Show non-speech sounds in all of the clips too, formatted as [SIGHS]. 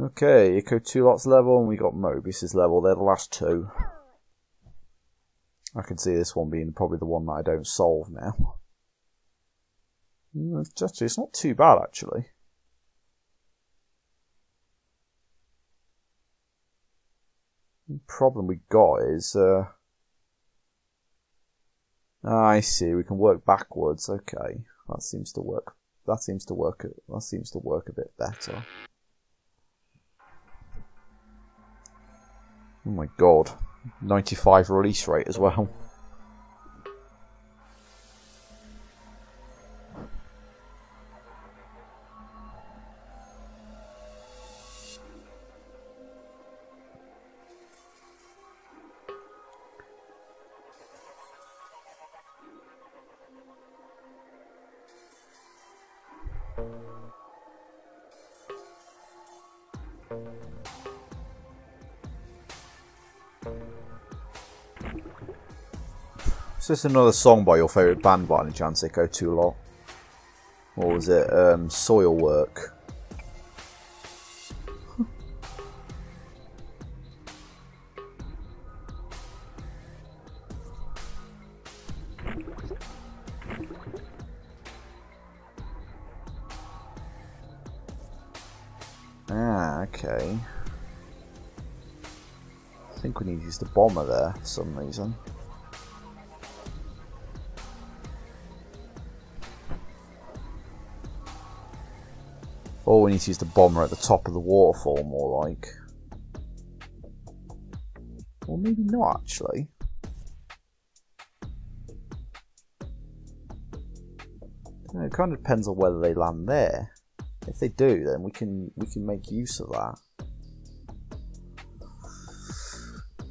Okay, IchoTolot's level, and we got Mobius's level. They're the last two. I can see this one being probably the one that I don't solve now. Mm, it's actually, it's not too bad, actually. The problem we got is, uh, I see, we can work backwards, okay. That seems to work, that seems to work, that seems to work a bit better. Oh my god. 95 release rate as well. Is this another song by your favourite band by any chance, IchoTolot? Or was it um, Soilwork? ah, bomber there for some reason. Or we need to use the bomber at the top of the waterfall more like. Or maybe not actually. it kind of depends on whether they land there. If they do, then we can we can make use of that.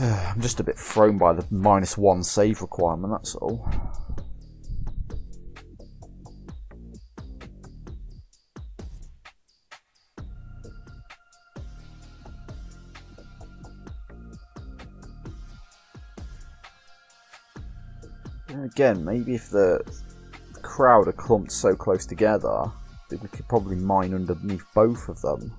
[SIGHS] I'm just a bit thrown by the minus one save requirement, that's all. again, maybe if the crowd are clumped so close together, we could probably mine underneath both of them.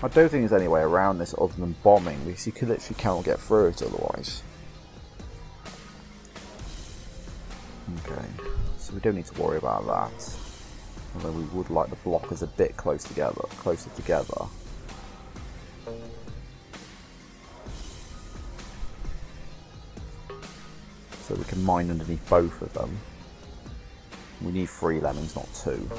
I don't think there's any way around this other than bombing, because you could literally cannot get through it otherwise. Okay, so we don't need to worry about that. Although we would like the blockers a bit close together, closer together. So we can mine underneath both of them. We need three lemmings, not two.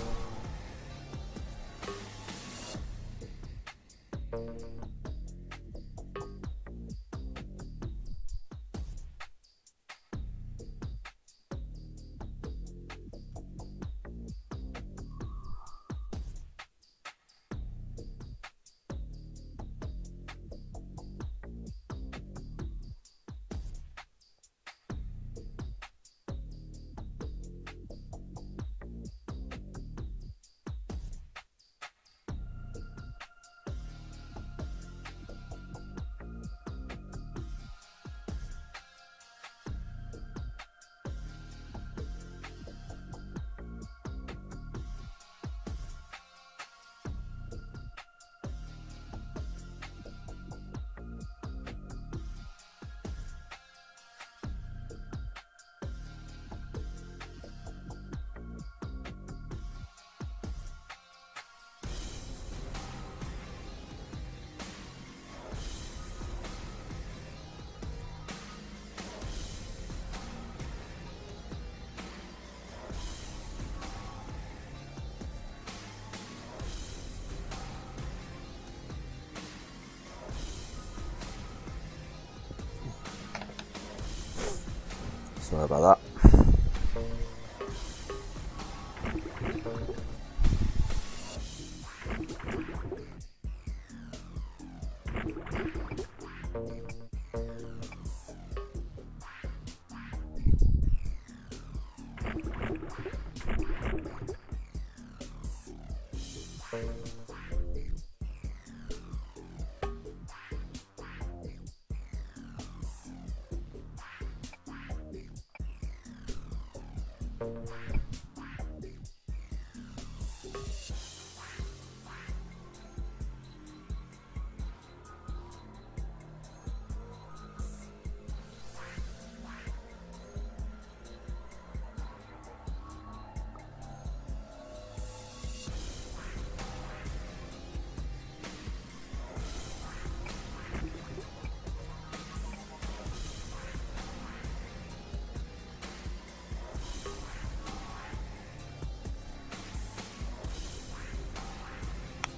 Sorry about that.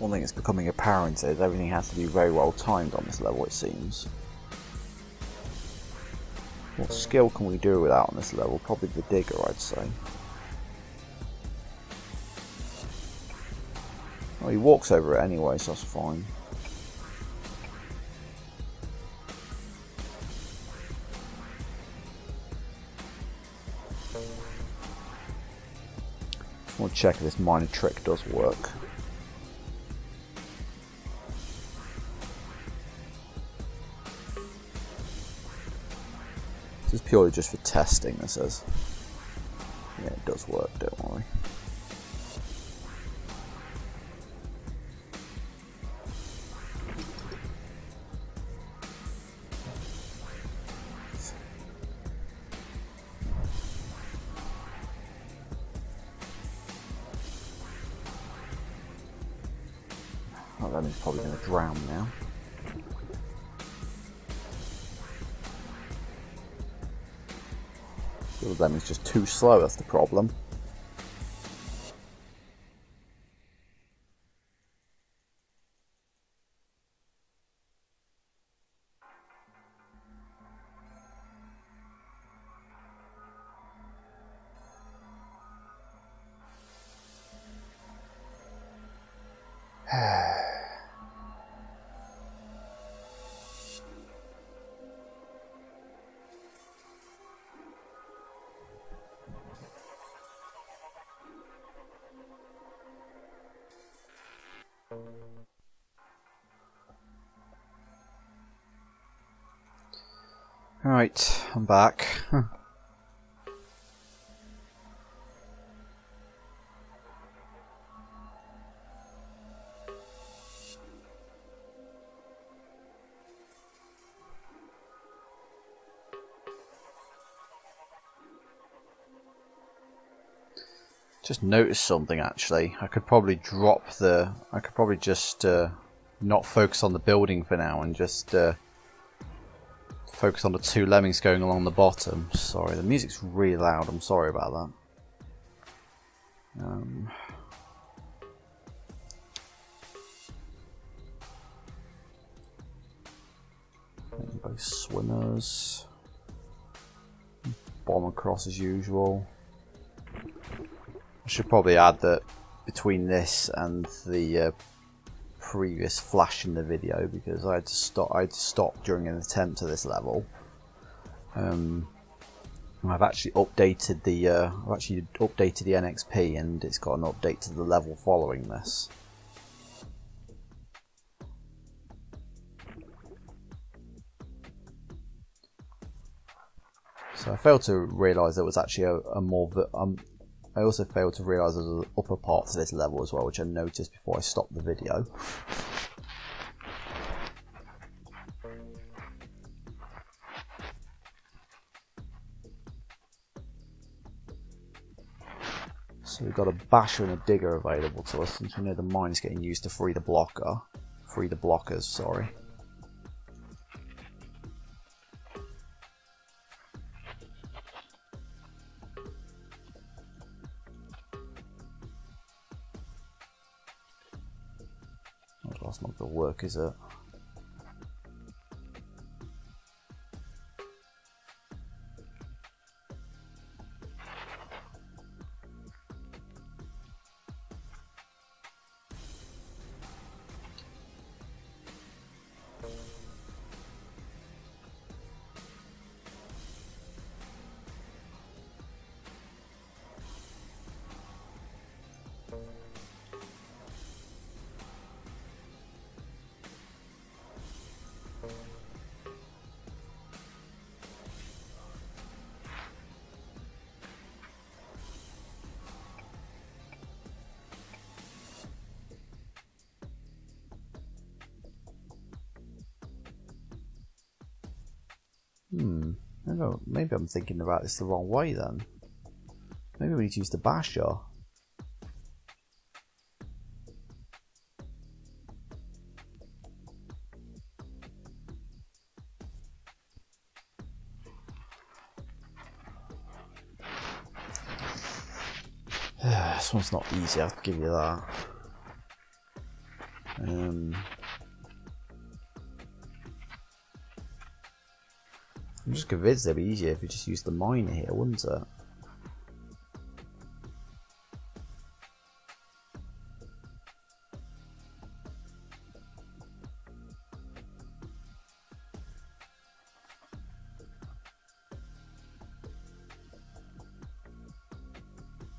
One thing that's becoming apparent is everything has to be very well timed on this level, it seems. What skill can we do without on this level? Probably the digger, I'd say. Oh, he walks over it anyway, so that's fine. Just want to check if this miner trick does work. This is purely just for testing, this is. Yeah, it does work, don't worry. Too slow, that's the problem. Right, I'm back. just noticed something actually. I could probably drop the. I could probably just uh, not focus on the building for now and just uh, focus on the two lemmings going along the bottom. Sorry, the music's really loud. I'm sorry about that. Um, both swimmers. Bomb across as usual. I should probably add that between this and the uh, previous flash in the video because I had to stop. I had to stop during an attempt to this level. Um, I've actually updated the. Uh, I've actually updated the NXP and it's got an update to the level following this. So I failed to realise there was actually a, a more um, I also failed to realise there's an upper part to this level as well, which I noticed before I stopped the video. So we've got a basher and a digger available to us, since we know the mine's getting used to free the blocker. Free the blockers, sorry. Is it? Hmm. maybe I'm thinking about this the wrong way then. Maybe we need to use the basher. [SIGHS] this one's not easy, I'll give you that. I'm just convinced it'd be easier if we just used the miner here, wouldn't it?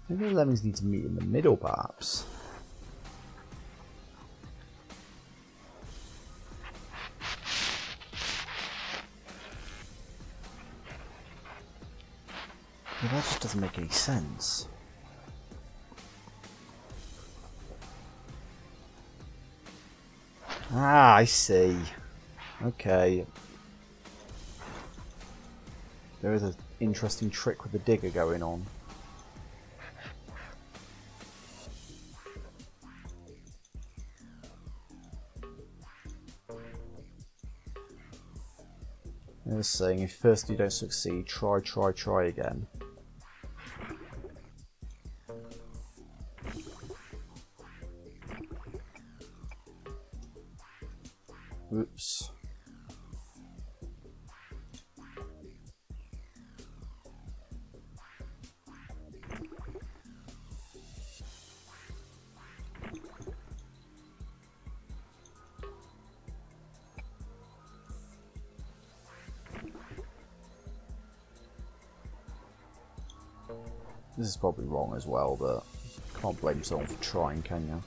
Maybe the lemmings need to meet in the middle, perhaps. That just doesn't make any sense. Ah, I see. Okay. There is an interesting trick with the digger going on. Was saying, if first you don't succeed, try, try, try again. Probably wrong as well, but can't blame someone for trying, can you?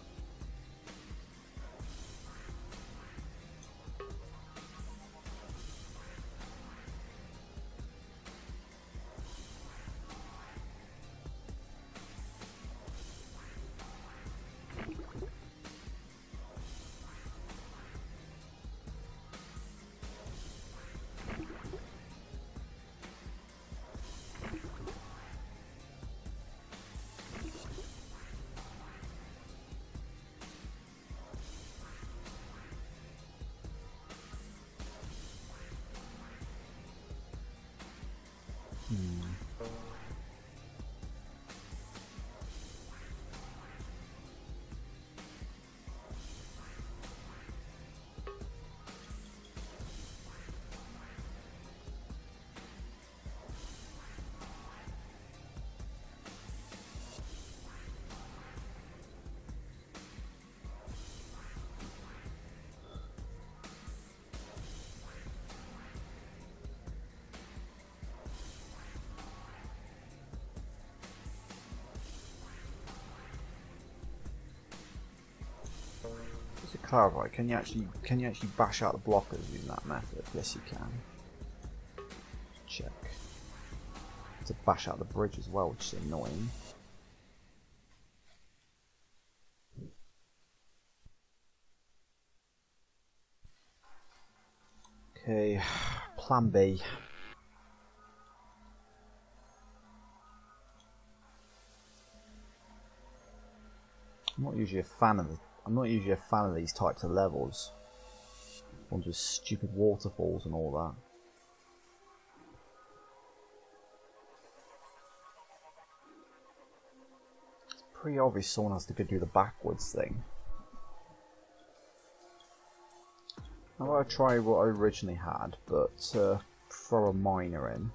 Just clarify, can you actually can you actually bash out the blockers using that method? Yes, you can. Check. To bash out the bridge as well, which is annoying. Okay, [SIGHS] plan B. I'm not usually a fan of the, I'm not usually a fan of these types of levels. Ones with stupid waterfalls and all that. It's pretty obvious someone has to go do the backwards thing. I'm gonna try what I originally had, but uh, throw a miner in.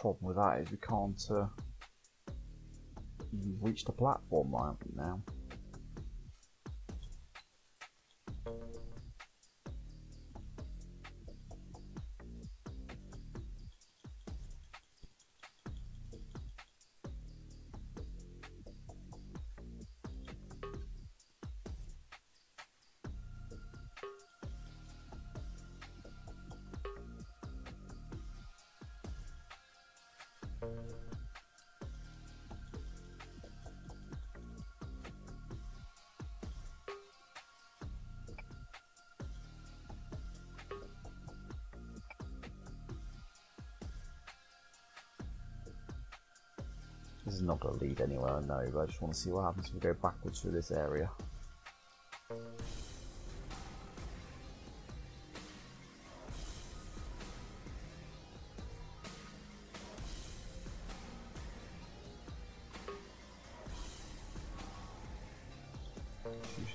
Problem with that is we can't uh, reach the platform right now. Lead anywhere, I know, but I just want to see what happens if we go backwards through this area.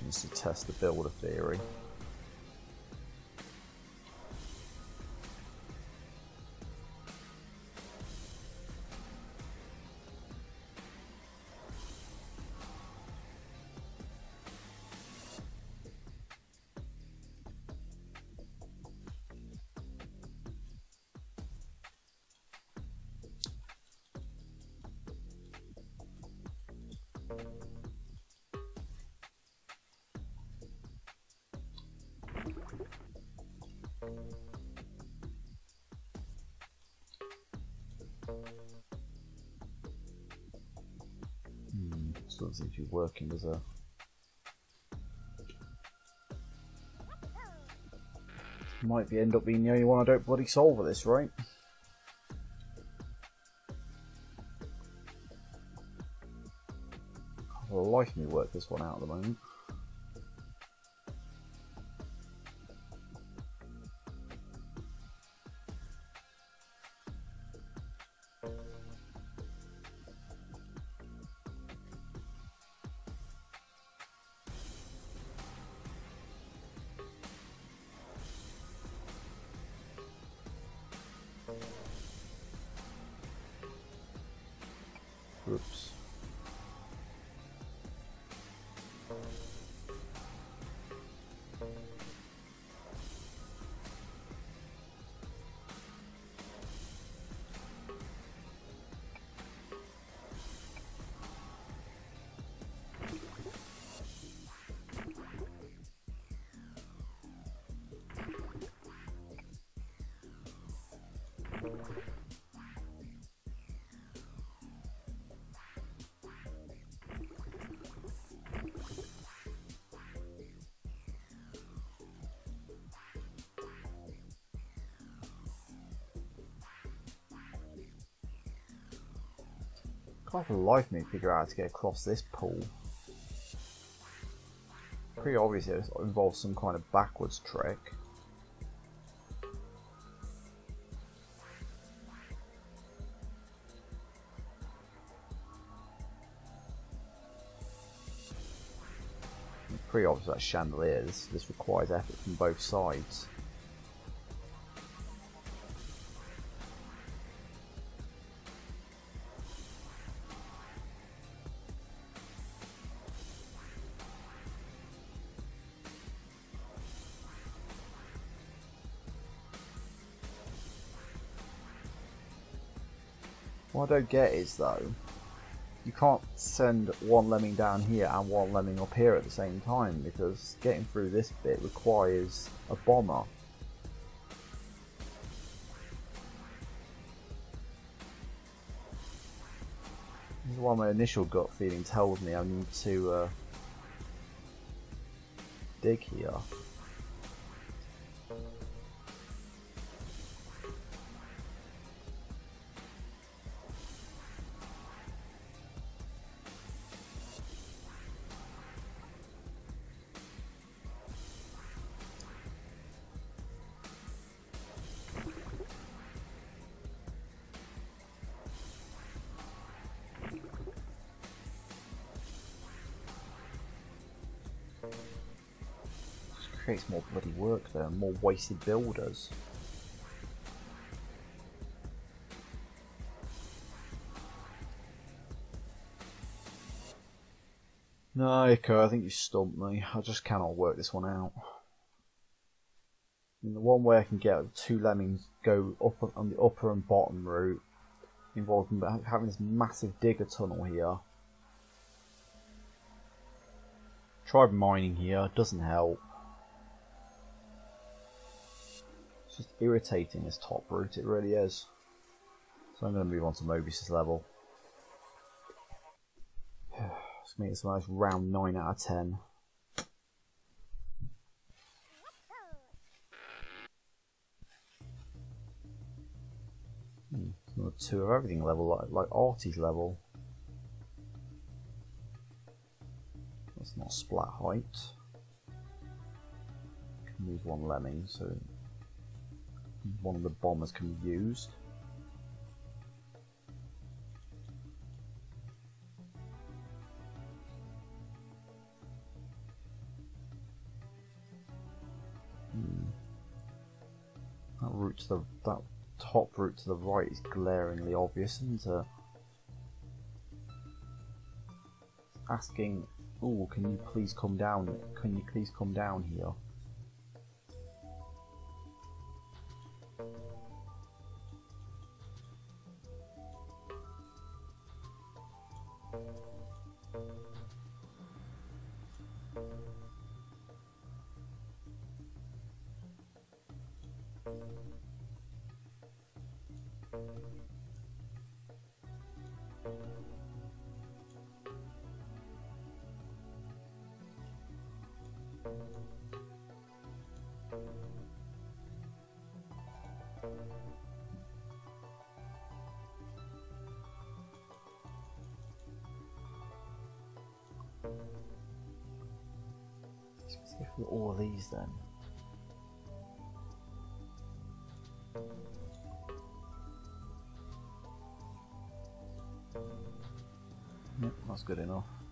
This to test the builder theory. So seems to be working as a might be end up being the only one I don't bloody solve at this, right? For the life me work this one out at the moment. Can't for life me figure out how to get across this pool. Pretty obvious it involves some kind of backwards trick. Pretty obvious that chandeliers. This requires effort from both sides. What I don't get is though, you can't send one lemming down here and one lemming up here at the same time because getting through this bit requires a bomber. This is why my initial gut feeling tells me I need to uh, dig here. Creates more bloody work there, more wasted builders. No, Ico, I think you stumped me. I just cannot work this one out. The one way I can get two lemmings go up on the upper and bottom route involves having this massive digger tunnel here. Tried mining here, doesn't help. It's just irritating this top route, it really is. So I'm going to move on to Mobius' level. Let's make this nice round 9 out of 10. Hmm, Another 2 of everything level, like, like Artie's level. That's not splat height. Can move one lemming, so one of the bombers can be used. Hmm. That route to the that top route to the right is glaringly obvious, isn't it? Asking, oh, can you please come down? Can you please come down here? All of these then. Yep, that's good enough.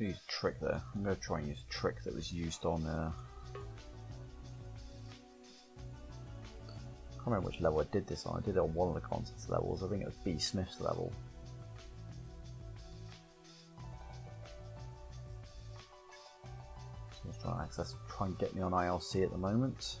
Use trick there. I'm going to try and use trick that was used on. Uh, I can't remember which level I did this on. I did it on one of the contest levels. I think it was B Smith's level. Try and get me on ILC at the moment.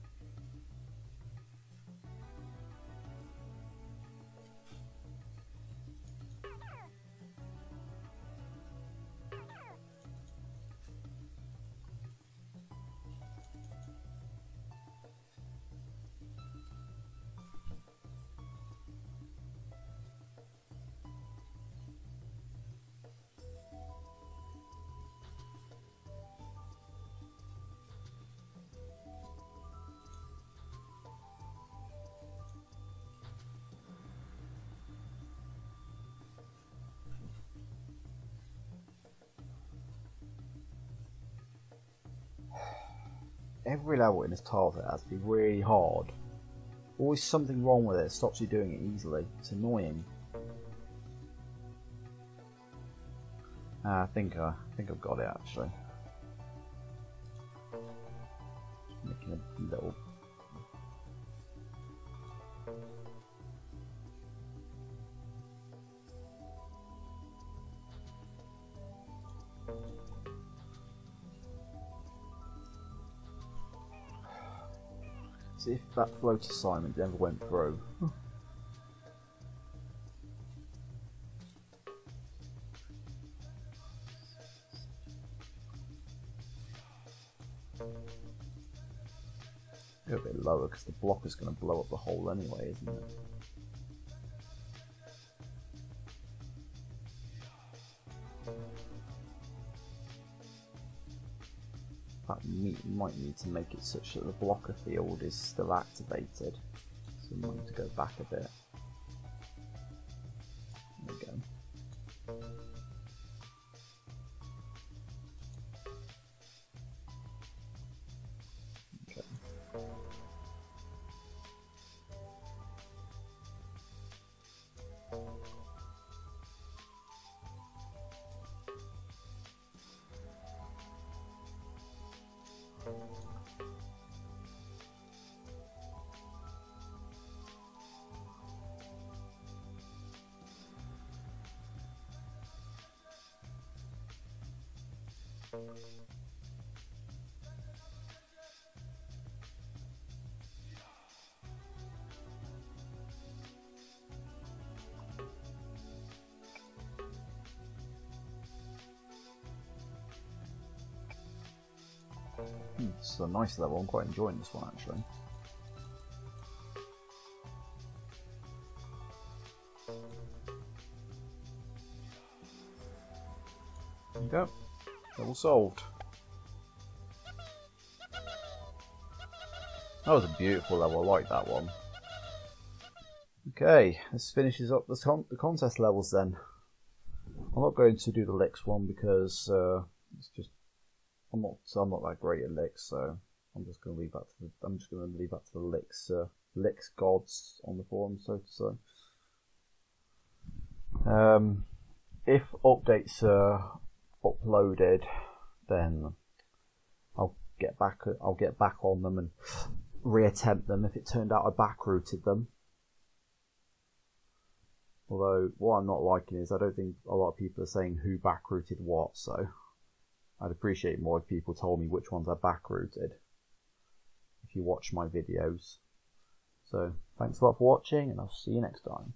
every level in this set has to be really hard. Always something wrong with it, stops you doing it easily. It's annoying. Uh, I think uh, I think I've got it actually. Making a little See if that float assignment ever went through. A bit lower because the block is going to blow up the hole anyway, isn't it? Might need to make it such that the blocker field is still activated. So might need to go back a bit. Hmm, this is a nice level. I'm quite enjoying this one actually. Level solved. That was a beautiful level. I like that one. Okay, this finishes up the, con the contest levels then. I'm not going to do the Lix one because uh, it's just I'm not I'm not that great at Lix, so I'm just going to leave that to the I'm just going to leave that to the Lix uh, Lix gods on the forum, so to say. Um, if updates are uploaded, then I'll get back I'll get back on them and reattempt them if it turned out I backrouted them. Although what I'm not liking is I don't think a lot of people are saying who backrouted what, so I'd appreciate more if people told me which ones I backrouted if you watch my videos. So thanks a lot for watching and I'll see you next time.